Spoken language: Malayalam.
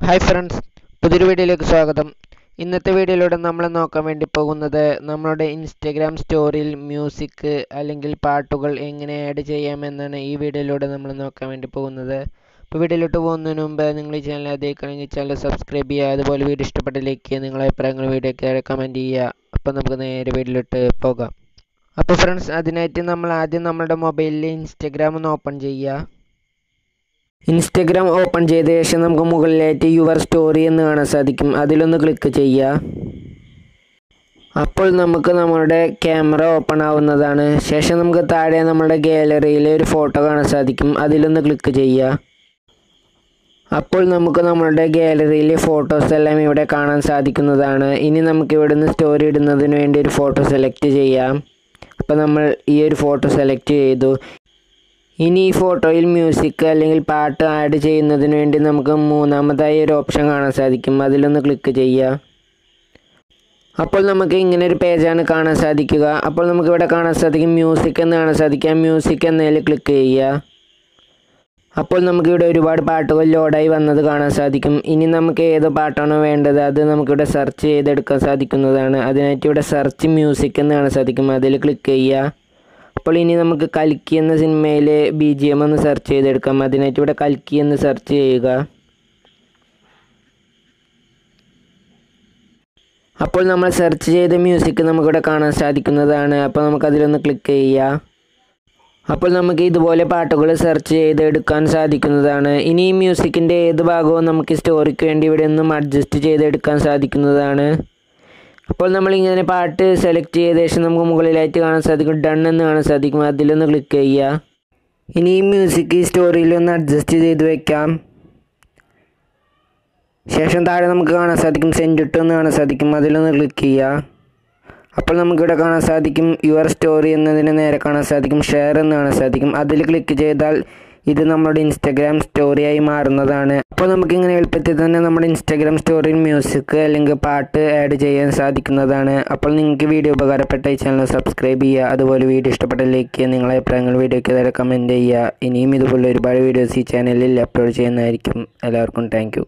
ഹായ് ഫ്രണ്ട്സ് പുതിയൊരു വീഡിയോയിലേക്ക് സ്വാഗതം. ഇന്നത്തെ വീഡിയോയിലൂടെ നമ്മൾ നോക്കാൻ വേണ്ടി പോകുന്നത് നമ്മളുടെ ഇൻസ്റ്റഗ്രാം സ്റ്റോറിയിൽ മ്യൂസിക് അല്ലെങ്കിൽ പാട്ടുകൾ എങ്ങനെ ആഡ് ചെയ്യാമെന്നാണ് ഈ വീഡിയോയിലൂടെ നമ്മൾ നോക്കാൻ വേണ്ടി പോകുന്നത്. അപ്പോൾ വീഡിയോയിലോട്ട് പോകുന്നതിന് മുമ്പ് നിങ്ങൾ ഈ ചാനൽ ആദ്യമായിക്കാണെങ്കിൽ ചാനൽ സബ്സ്ക്രൈബ് ചെയ്യുക. അതുപോലെ വീഡിയോ ഇഷ്ടപ്പെട്ട ലൈക്ക് ചെയ്യുക. നിങ്ങളെ അഭിപ്രായങ്ങൾ വീഡിയോയ്ക്ക് കമന്റ് ചെയ്യുക. അപ്പോൾ നമുക്ക് നേരെ വീഡിയോയിലോട്ട് പോകാം. അപ്പോൾ ഫ്രണ്ട്സ് അതിനായിട്ട് നമ്മൾ ആദ്യം നമ്മുടെ മൊബൈലിൽ ഇൻസ്റ്റഗ്രാം ഒന്ന് ഓപ്പൺ ചെയ്യുക. ഇൻസ്റ്റഗ്രാം ഓപ്പൺ ചെയ്ത ശേഷം നമുക്ക് മുകളിലായിട്ട് യുവർ സ്റ്റോറി എന്ന് കാണാൻ സാധിക്കും. അതിലൊന്ന് ക്ലിക്ക് ചെയ്യുക. അപ്പോൾ നമുക്ക് നമ്മുടെ ക്യാമറ ഓപ്പൺ ആവുന്നതാണ്. ശേഷം നമുക്ക് താഴെ നമ്മുടെ ഗാലറിയിലെ ഒരു ഫോട്ടോ കാണാൻ സാധിക്കും. അതിലൊന്ന് ക്ലിക്ക് ചെയ്യുക. അപ്പോൾ നമുക്ക് നമ്മുടെ ഗാലറിയിലെ ഫോട്ടോസ് എല്ലാം ഇവിടെ കാണാൻ സാധിക്കുന്നതാണ്. ഇനി നമുക്ക് ഇവിടെ നിന്ന് സ്റ്റോറി ഇടുന്നതിന് വേണ്ടി ഒരു ഫോട്ടോ സെലക്ട് ചെയ്യാം. അപ്പോൾ നമ്മൾ ഈ ഒരു ഫോട്ടോ സെലക്ട് ചെയ്തു. ഇനി ഈ ഫോട്ടോയിൽ മ്യൂസിക് അല്ലെങ്കിൽ പാട്ട് ആഡ് ചെയ്യുന്നതിന് വേണ്ടി നമുക്ക് മൂന്നാമതായി ഒരു ഓപ്ഷൻ കാണാൻ സാധിക്കും. അതിലൊന്ന് ക്ലിക്ക് ചെയ്യുക. അപ്പോൾ നമുക്ക് ഇങ്ങനെ ഒരു പേജാണ് കാണാൻ സാധിക്കുക. അപ്പോൾ നമുക്ക് ഇവിടെ കാണാൻ സാധിക്കും മ്യൂസിക് എന്ന് കാണാൻ സാധിക്കാം മ്യൂസിക് എന്നതിൽ ക്ലിക്ക് ചെയ്യുക. അപ്പോൾ നമുക്കിവിടെ ഒരുപാട് പാട്ടുകൾ ലോഡായി വന്നത് കാണാൻ സാധിക്കും. ഇനി നമുക്ക് ഏത് പാട്ടാണോ വേണ്ടത് അത് നമുക്കിവിടെ സെർച്ച് ചെയ്തെടുക്കാൻ സാധിക്കുന്നതാണ്. അതിനായിട്ട് ഇവിടെ സെർച്ച് മ്യൂസിക് എന്ന് കാണാൻ സാധിക്കും. അതിൽ ക്ലിക്ക് ചെയ്യുക. അപ്പോൾ ഇനി നമുക്ക് കൽക്കി എന്ന സിനിമയിൽ ബി ജി എം ഒന്ന് സെർച്ച് ചെയ്തെടുക്കാം. അതിനായിട്ട് ഇവിടെ കൽക്കി എന്ന് സെർച്ച് ചെയ്യുക. അപ്പോൾ നമ്മൾ സെർച്ച് ചെയ്ത മ്യൂസിക് നമുക്കിവിടെ കാണാൻ സാധിക്കുന്നതാണ്. അപ്പോൾ നമുക്കതിലൊന്ന് ക്ലിക്ക് ചെയ്യുക അപ്പോൾ നമുക്ക് ഇതുപോലെ പാട്ടുകൾ സെർച്ച് ചെയ്ത് എടുക്കാൻ സാധിക്കുന്നതാണ്. ഇനി ഈ മ്യൂസിക്കിന്റെ ഏത് ഭാഗവും നമുക്ക് സ്റ്റോറിക്ക് വേണ്ടി ഇവിടെ നിന്നും അഡ്ജസ്റ്റ് ചെയ്തെടുക്കാൻ സാധിക്കുന്നതാണ്. അപ്പോൾ നമ്മളിങ്ങനെ പാട്ട് സെലക്ട് ചെയ്ത ശേഷം നമുക്ക് മുകളിലായിട്ട് കാണാൻ സാധിക്കും. ഡൺ എന്ന് കാണാൻ സാധിക്കും. അതിലൊന്ന് ക്ലിക്ക് ചെയ്യുക. ഇനി ഈ മ്യൂസിക് ഈ സ്റ്റോറിയിൽ ഒന്ന് അഡ്ജസ്റ്റ് ചെയ്ത് വെക്കാം. ശേഷം താഴെ നമുക്ക് കാണാൻ സാധിക്കും. സെന്റിട്ട് എന്ന് കാണാൻ സാധിക്കും. അതിലൊന്ന് ക്ലിക്ക് ചെയ്യുക. അപ്പോൾ നമുക്കിവിടെ കാണാൻ സാധിക്കും. യുവർ സ്റ്റോറി എന്നതിന് നേരെ കാണാൻ സാധിക്കും. ഷെയർ എന്ന് കാണാൻ സാധിക്കും. അതിൽ ക്ലിക്ക് ചെയ്താൽ ഇത് നമ്മുടെ ഇൻസ്റ്റഗ്രാം സ്റ്റോറിയായി മാറുന്നതാണ്. അപ്പോൾ നമുക്കിങ്ങനെ എളുപ്പത്തിൽ തന്നെ നമ്മുടെ ഇൻസ്റ്റാഗ്രാം സ്റ്റോറിയിൽ മ്യൂസിക് അല്ലെങ്കിൽ പാട്ട് ആഡ് ചെയ്യാൻ സാധിക്കുന്നതാണ്. അപ്പോൾ നിങ്ങൾക്ക് വീഡിയോ ഉപകാരപ്പെട്ട ഈ ചാനൽ സബ്സ്ക്രൈബ് ചെയ്യുക. അതുപോലെ വീഡിയോ ഇഷ്ടപ്പെട്ട ലൈക്ക് ചെയ്യുക. നിങ്ങളെ അഭിപ്രായങ്ങൾ വീഡിയോയ്ക്ക് താഴെ കമന്റ് ചെയ്യുക. ഇനിയും ഇതുപോലെ ഒരുപാട് വീഡിയോസ് ഈ ചാനലിൽ അപ്ലോഡ് ചെയ്യുന്നതായിരിക്കും. എല്ലാവർക്കും താങ്ക്